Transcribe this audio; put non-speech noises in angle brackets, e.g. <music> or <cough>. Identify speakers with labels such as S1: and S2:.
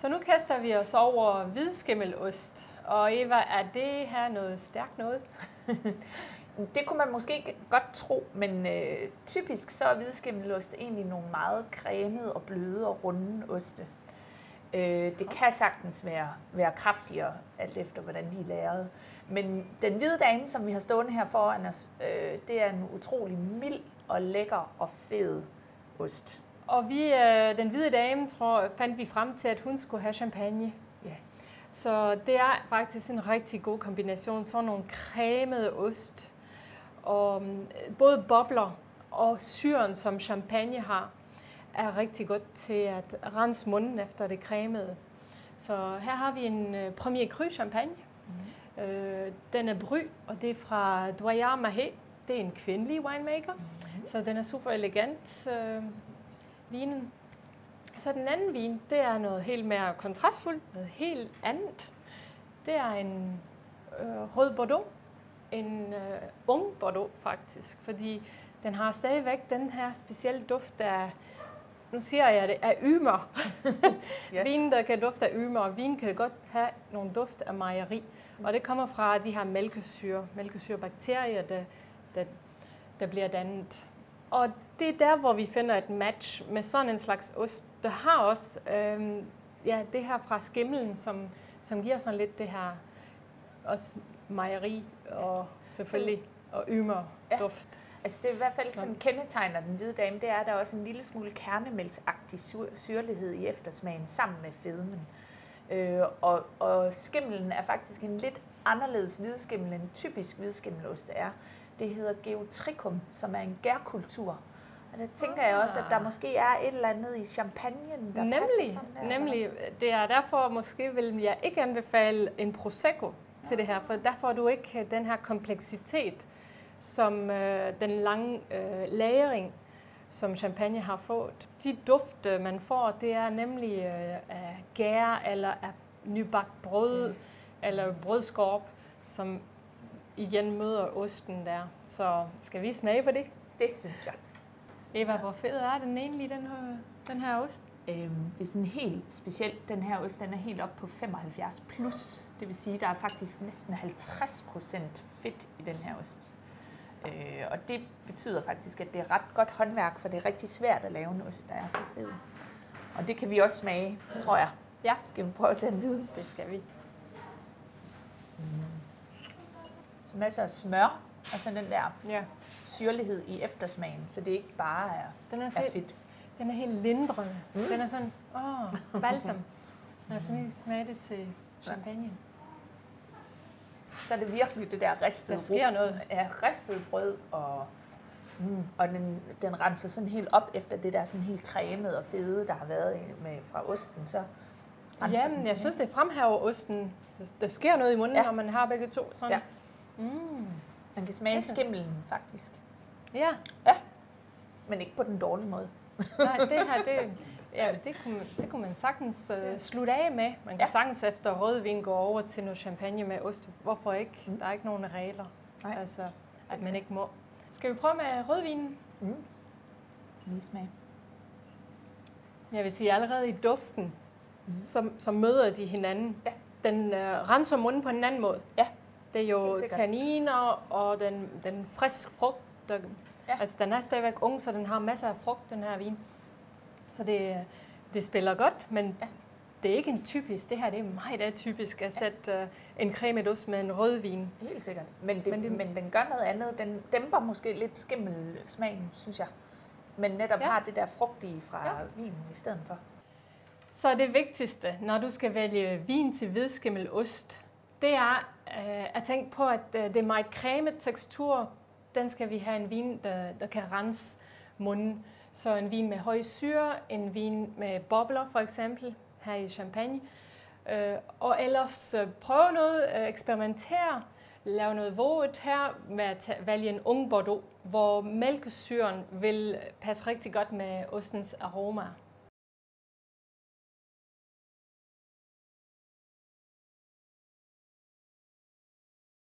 S1: Så nu kaster vi os over hvidskimmelost. Og Eva, er det her noget stærkt noget? <laughs>
S2: Det kunne man måske ikke godt tro, men øh, typisk så er hvidskimmelost egentlig nogle meget cremede og bløde og runde oste. Øh, det kan sagtens være, være kraftigere, alt efter hvordan de er lavet. Men den hvide dame, som vi har stående her foran os, øh, det er en utrolig mild og lækker og fed ost.
S1: Og vi, øh, den hvide dame, tror, fandt vi frem til, at hun skulle have champagne.
S2: Ja.
S1: Så det er faktisk en rigtig god kombination. Sådan nogle cremede ost, og mm, både bobler og syren, som champagne har, er rigtig godt til at rense munden efter det cremede. Så her har vi en uh, Premier Cru champagne. Mm. Øh, den er bry, og det er fra Doyer Mahé. Det er en kvindelig winemaker, mm. så den er super elegant, øh, vinen. Så den anden vin, det er noget helt mere kontrastfuldt, noget helt andet. Det er en øh, rød Bordeaux, en øh, ung Bordeaux faktisk, fordi den har stadigvæk den her specielle duft af, nu siger jeg det, af ymer. <laughs> ja. Vinen, der kan dufte af ymer, og vin kan godt have nogle duft af mejeri. Og det kommer fra de her mælkesyre, mælkesyrebakterier, der, der, der bliver dannet. Og det er der, hvor vi finder et match med sådan en slags ost. Der har også øh, ja, det her fra skimmelen, som, som giver sådan lidt det her også mejeri og selvfølgelig og ymer ja. duft.
S2: Altså det er i hvert fald sådan kendetegner den hvide dame, det er, at der er også en lille smule kernemælksagtig syrlighed i eftersmagen sammen med fedmen. Øh, og, og skimmelen er faktisk en lidt anderledes hvidskimmel end typisk hvidskimmelost er. Det hedder geotrichum, som er en gærkultur. Og der tænker jeg også, at der ah. måske er et eller andet i champagnen, der
S1: nemlig,
S2: passer
S1: sådan der. Nemlig, det er derfor måske vil jeg ikke anbefale en Prosecco til det her, for der får du ikke den her kompleksitet, som øh, den lange øh, lagring, som champagne har fået. De dufte, man får, det er nemlig øh, af gær eller af nybagt brød mm. eller brødskorp, som igen møder osten der. Så skal vi smage på det?
S2: Det synes jeg.
S1: Eva, hvor fed er den egentlig, den her, den her ost?
S2: Øhm, det er sådan helt specielt. Den her ost den er helt op på 75 plus. Det vil sige, at der er faktisk næsten 50 procent fedt i den her ost. Øh, og det betyder faktisk, at det er ret godt håndværk, for det er rigtig svært at lave en ost, der er så fed. Og det kan vi også smage, tror jeg.
S1: Ja.
S2: Skal vi prøve den vide?
S1: Det skal vi.
S2: Mm. Så masser af smør, og så den der ja. Syrlighed i eftersmagen, så det ikke bare er, den er, er fedt.
S1: Den er helt lindrende. Mm. Den er sådan, åh, balsam. Når jeg lige smager det til champagne.
S2: Så er det virkelig det der ristede
S1: Der sker noget.
S2: Ja, ristet brød, og, mm, og den, den renser sådan helt op efter det der sådan helt cremede og fede, der har været med fra osten. Så
S1: Ja, men jeg synes, det fremhæver osten. Der, der sker noget i munden, ja. når man har begge to. Sådan. Ja.
S2: Mm. Man kan smage skimmelen, faktisk.
S1: Ja.
S2: Ja, men ikke på den dårlige måde. <laughs>
S1: Nej, det her, det, ja, det, kunne, det kunne man sagtens uh, slutte af med. Man kan ja. sagtens efter rødvin gå over til noget champagne med ost. Hvorfor ikke? Mm. Der er ikke nogen regler. Nej. Altså, at man ikke må. Skal vi prøve med rødvinen? Mm.
S2: Lige smag.
S1: Jeg vil sige, allerede i duften, mm. så, så møder de hinanden. Ja. Den uh, renser munden på en anden måde.
S2: Ja.
S1: Det er jo tanniner og den, den friske frugt, der Ja. Altså, den er stadigvæk ung, så den har masser af frugt, den her vin. Så det, det spiller godt, men ja. det er ikke en typisk. Det her det er meget atypisk at sætte uh, en creme ost med en rødvin.
S2: Helt sikkert. Men, det, men, det, men den gør noget andet. Den dæmper måske lidt skimmelsmagen, synes jeg. Men netop ja. har det der frugtige fra ja. vinen i stedet for.
S1: Så det vigtigste, når du skal vælge vin til hvidskimmelost, det er øh, at tænke på, at øh, det er meget creme tekstur, den skal vi have en vin, der, der kan rense munden. Så en vin med høj syre, en vin med bobler for eksempel, her i Champagne. Øh, og ellers øh, prøve noget, øh, eksperimentere, lave noget våget her med at tage, vælge en ung Bordeaux, hvor mælkesyren vil passe rigtig godt med ostens aroma.